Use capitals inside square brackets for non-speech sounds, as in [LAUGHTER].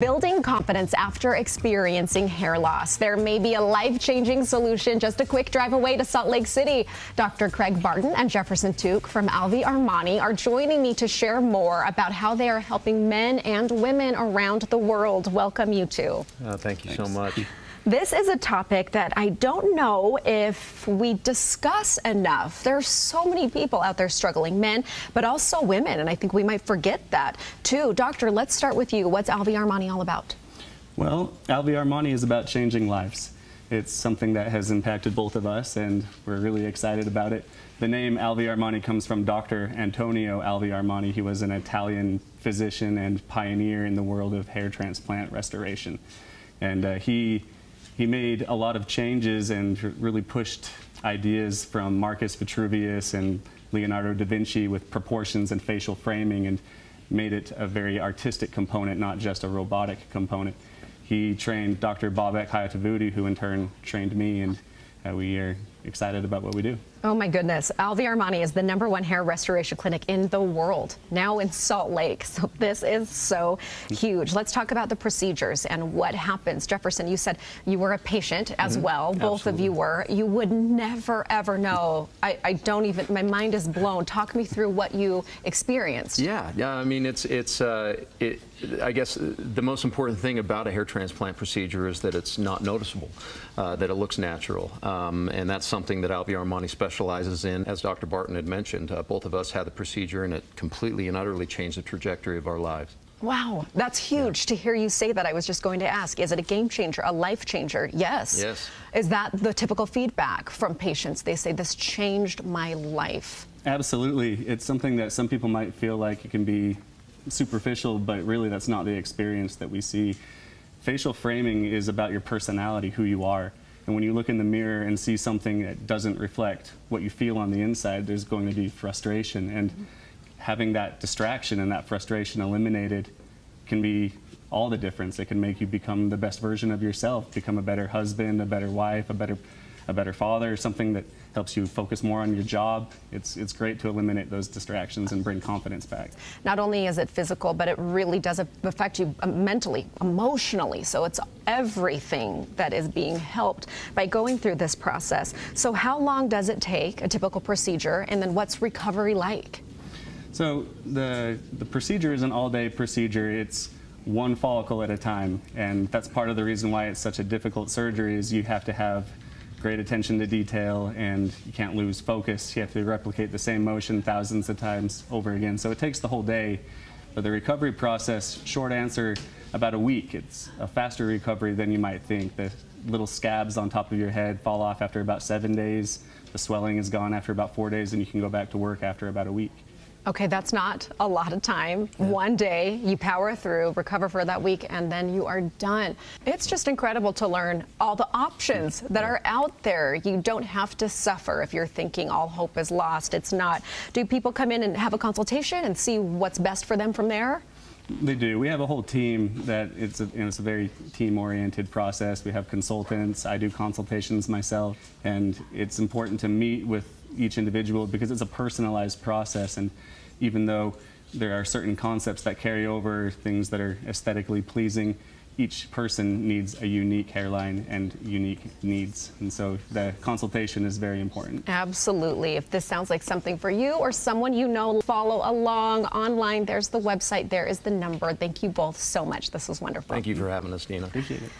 Building confidence after experiencing hair loss. There may be a life changing solution just a quick drive away to Salt Lake City. Dr. Craig Barton and Jefferson Tuke from Alvi Armani are joining me to share more about how they are helping men and women around the world. Welcome, you two. Uh, thank you Thanks. so much. [LAUGHS] This is a topic that I don't know if we discuss enough. There are so many people out there struggling, men, but also women, and I think we might forget that too. Doctor, let's start with you. What's Alvi Armani all about? Well, Alvi Armani is about changing lives. It's something that has impacted both of us, and we're really excited about it. The name Alvi Armani comes from Dr. Antonio Alvi Armani. He was an Italian physician and pioneer in the world of hair transplant restoration. And uh, he he made a lot of changes and really pushed ideas from Marcus Vitruvius and Leonardo da Vinci with proportions and facial framing and made it a very artistic component, not just a robotic component. He trained Dr. Babak Hayatdavoudi, who in turn trained me, and uh, we are excited about what we do. Oh my goodness. Alvi Armani is the number one hair restoration clinic in the world, now in Salt Lake. So this is so huge. Let's talk about the procedures and what happens. Jefferson, you said you were a patient as mm -hmm. well. Both Absolutely. of you were. You would never, ever know. I, I, don't even, my mind is blown. Talk me through what you experienced. Yeah, yeah. I mean, it's, it's, uh, it, I guess the most important thing about a hair transplant procedure is that it's not noticeable, uh, that it looks natural. Um, and that's something that Alvi Armani specializes in. As Dr. Barton had mentioned, uh, both of us had the procedure and it completely and utterly changed the trajectory of our lives. Wow, that's huge yeah. to hear you say that. I was just going to ask, is it a game changer, a life changer? Yes. Yes. Is that the typical feedback from patients? They say, this changed my life. Absolutely. It's something that some people might feel like it can be superficial, but really that's not the experience that we see. Facial framing is about your personality, who you are. And when you look in the mirror and see something that doesn't reflect what you feel on the inside, there's going to be frustration. And having that distraction and that frustration eliminated can be all the difference. It can make you become the best version of yourself, become a better husband, a better wife, a better a better father, something that helps you focus more on your job. It's, it's great to eliminate those distractions and bring confidence back. Not only is it physical, but it really does affect you uh, mentally, emotionally. So it's everything that is being helped by going through this process. So how long does it take, a typical procedure, and then what's recovery like? So the, the procedure is an all-day procedure. It's one follicle at a time, and that's part of the reason why it's such a difficult surgery is you have to have great attention to detail and you can't lose focus. You have to replicate the same motion thousands of times over again. So it takes the whole day. But the recovery process, short answer, about a week. It's a faster recovery than you might think. The little scabs on top of your head fall off after about seven days. The swelling is gone after about four days, and you can go back to work after about a week. Okay, that's not a lot of time. Yeah. One day, you power through, recover for that week, and then you are done. It's just incredible to learn all the options that are out there. You don't have to suffer if you're thinking all hope is lost. It's not. Do people come in and have a consultation and see what's best for them from there? They do. We have a whole team that it's a, it's a very team-oriented process. We have consultants. I do consultations myself, and it's important to meet with each individual because it's a personalized process. And even though there are certain concepts that carry over, things that are aesthetically pleasing, each person needs a unique hairline and unique needs. And so the consultation is very important. Absolutely. If this sounds like something for you or someone you know, follow along online. There's the website. There is the number. Thank you both so much. This was wonderful. Thank you for having us, Dina. Appreciate it.